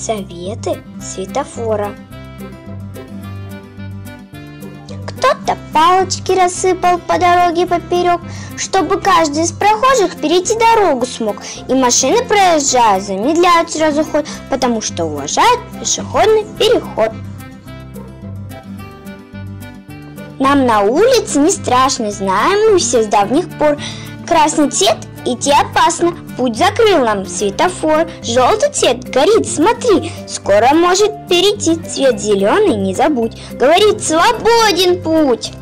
Советы светофора. Кто-то палочки рассыпал по дороге поперек, чтобы каждый из прохожих перейти дорогу смог. И машины, проезжая, замедляют сразу ход, потому что уважают пешеходный переход. Нам на улице не страшно, знаем мы все с давних пор. Красный цвет идти опасно, путь закрыл нам светофор. Желтый цвет горит, смотри, скоро может перейти. Цвет зеленый не забудь, говорит свободен путь.